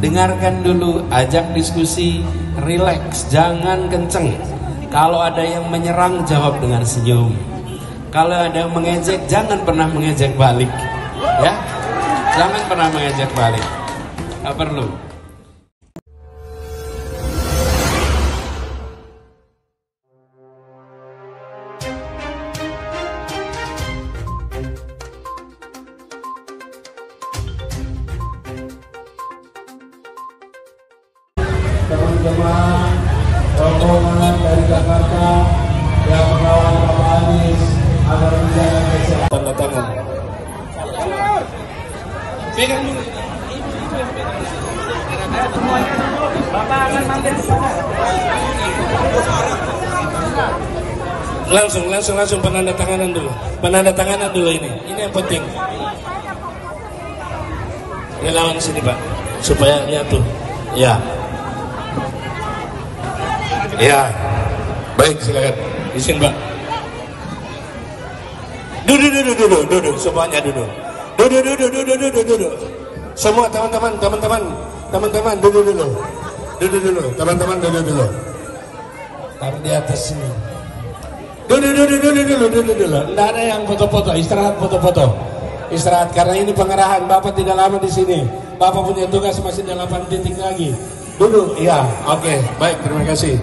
dengarkan dulu, ajak diskusi, relax, jangan kenceng. Kalau ada yang menyerang, jawab dengan senyum. Kalau ada yang mengejek, jangan pernah mengejek balik. Ya, jangan pernah mengejek balik. Gak perlu. Teman-teman rombongan dari Jakarta yang mengawal Bapak Anies agar menjaga kesehatan. tanda tangan. Pegang dulu. Langsung, langsung, langsung penanda tanganan dulu. Penanda tanganan dulu ini. Ini yang penting. Relawan sini Pak, supaya lihat tuh. Ya. Ya. Baik, silakan. Izin Pak. Duduk, duduk, duduk, duduk, semuanya duduk. Duduk, duduk, duduk, duduk, duduk. Semua teman-teman, teman-teman, teman-teman duduk dulu. Duduk dulu, teman-teman duduk dulu. Taruh di atas sini. Duduk, duduk, duduk dulu, duduk dulu. Tidak ada yang foto-foto, istirahat foto-foto. Istirahat karena ini pengerahan. Bapak tidak lama di sini. Bapak punya tugas masih 8 titik lagi. Duduk, iya, oke, baik, terima kasih.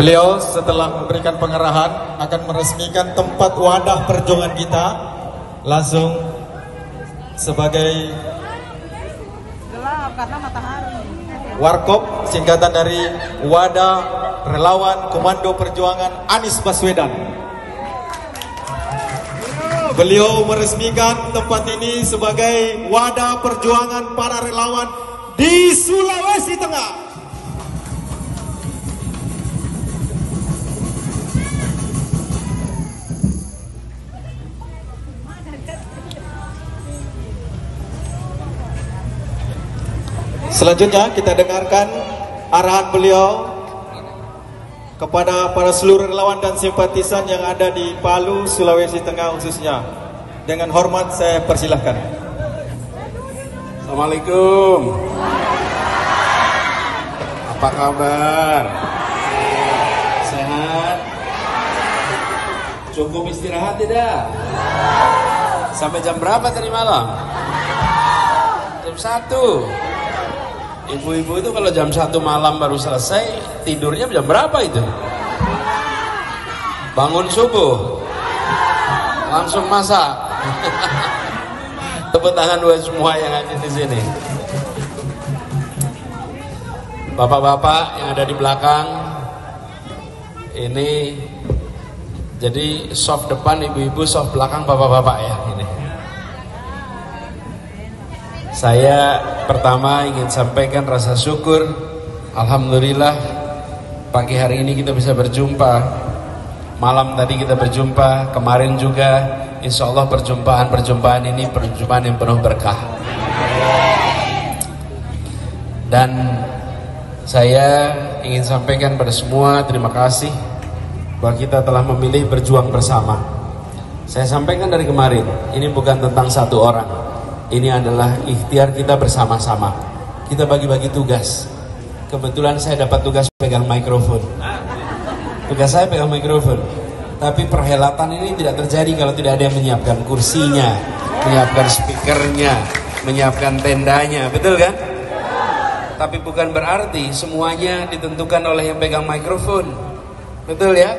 Beliau setelah memberikan pengarahan akan meresmikan tempat wadah perjuangan kita langsung sebagai gelap karena matahari. Warkop singkatan dari Wadah Relawan Komando Perjuangan Anies Baswedan. Beliau meresmikan tempat ini sebagai wadah perjuangan para relawan di Sulawesi Tengah. Selanjutnya kita dengarkan arahan beliau kepada para seluruh relawan dan simpatisan yang ada di Palu, Sulawesi Tengah khususnya. Dengan hormat saya persilahkan. Assalamualaikum. Apa kabar? Sehat? Cukup istirahat tidak? Sampai jam berapa tadi malam? Jam satu. Ibu-ibu itu kalau jam satu malam baru selesai, tidurnya jam berapa itu? Bangun subuh, langsung masak. Tepuk tangan buat semua yang ada di sini. Bapak-bapak yang ada di belakang, ini jadi soft depan ibu-ibu, soft belakang bapak-bapak ya ini. Saya pertama ingin sampaikan rasa syukur Alhamdulillah pagi hari ini kita bisa berjumpa Malam tadi kita berjumpa Kemarin juga Insya Allah perjumpaan-perjumpaan ini perjumpaan yang penuh berkah Dan saya ingin sampaikan pada semua terima kasih bahwa kita telah memilih berjuang bersama. Saya sampaikan dari kemarin, ini bukan tentang satu orang. Ini adalah ikhtiar kita bersama-sama. Kita bagi-bagi tugas. Kebetulan saya dapat tugas pegang mikrofon. Tugas saya pegang mikrofon. Tapi perhelatan ini tidak terjadi kalau tidak ada yang menyiapkan kursinya, menyiapkan speakernya, menyiapkan tendanya, betul kan? Tapi bukan berarti semuanya ditentukan oleh yang pegang mikrofon. Betul ya?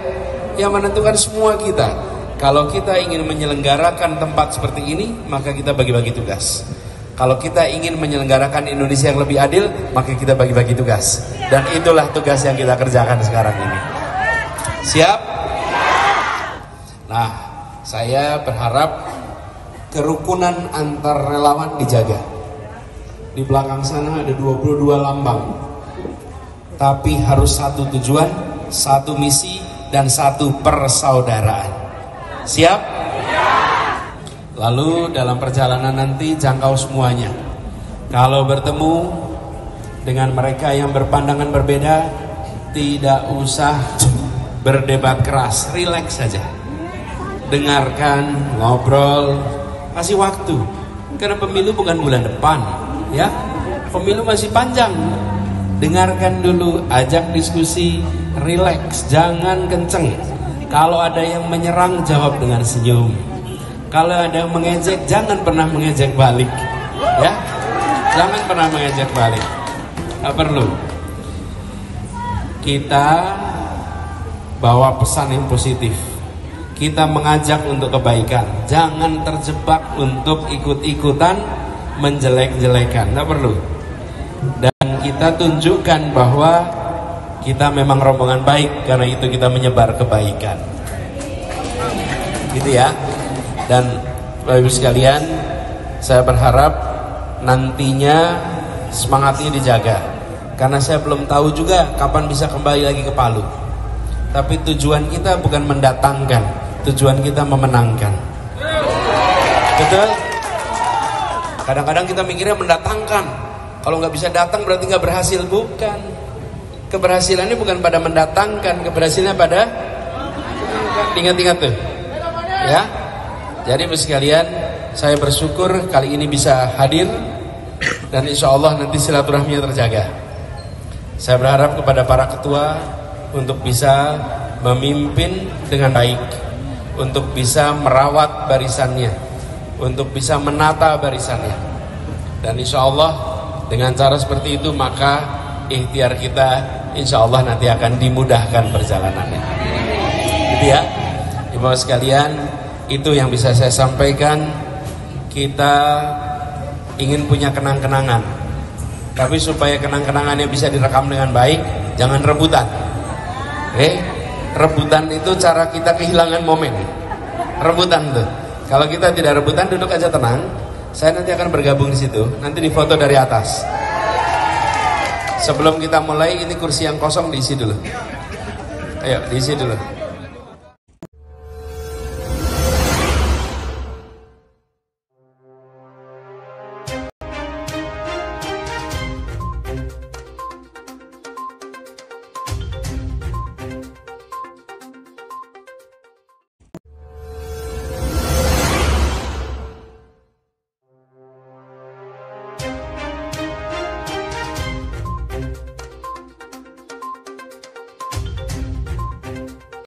Yang menentukan semua kita. Kalau kita ingin menyelenggarakan tempat seperti ini, maka kita bagi-bagi tugas. Kalau kita ingin menyelenggarakan Indonesia yang lebih adil, maka kita bagi-bagi tugas. Dan itulah tugas yang kita kerjakan sekarang ini. Siap? Nah, saya berharap kerukunan antar relawan dijaga. Di belakang sana ada 22 lambang. tapi harus satu tujuan, satu misi, dan satu persaudaraan. Siap? Lalu dalam perjalanan nanti jangkau semuanya. Kalau bertemu dengan mereka yang berpandangan berbeda, tidak usah berdebat keras, rileks saja. Dengarkan, ngobrol, kasih waktu. Karena pemilu bukan bulan depan, ya. Pemilu masih panjang. Dengarkan dulu, ajak diskusi, rileks, jangan kenceng. Kalau ada yang menyerang, jawab dengan senyum. Kalau ada yang mengejek, jangan pernah mengejek balik. Ya, jangan pernah mengejek balik. Gak perlu. Kita bawa pesan yang positif. Kita mengajak untuk kebaikan. Jangan terjebak untuk ikut-ikutan menjelek-jelekan. Tidak perlu. Dan kita tunjukkan bahwa kita memang rombongan baik karena itu kita menyebar kebaikan. Gitu ya. Dan Bapak Ibu sekalian, saya berharap nantinya semangatnya dijaga. Karena saya belum tahu juga kapan bisa kembali lagi ke Palu. Tapi tujuan kita bukan mendatangkan, tujuan kita memenangkan. Betul? Kadang-kadang kita mikirnya mendatangkan. Kalau nggak bisa datang berarti nggak berhasil, bukan. Keberhasilannya bukan pada mendatangkan, keberhasilannya pada ingat-ingat tuh. Ya. Jadi sekalian, saya bersyukur kali ini bisa hadir dan insya Allah nanti silaturahminya terjaga. Saya berharap kepada para ketua untuk bisa memimpin dengan baik, untuk bisa merawat barisannya, untuk bisa menata barisannya. Dan insya Allah dengan cara seperti itu maka ikhtiar kita insya Allah nanti akan dimudahkan perjalanannya. Gitu ya, ibu sekalian, itu yang bisa saya sampaikan. Kita ingin punya kenang-kenangan, tapi supaya kenang-kenangannya bisa direkam dengan baik, jangan rebutan. Eh, rebutan itu cara kita kehilangan momen. Rebutan tuh. Kalau kita tidak rebutan, duduk aja tenang. Saya nanti akan bergabung di situ. Nanti difoto dari atas. Sebelum kita mulai, ini kursi yang kosong diisi dulu. Ayo, diisi dulu.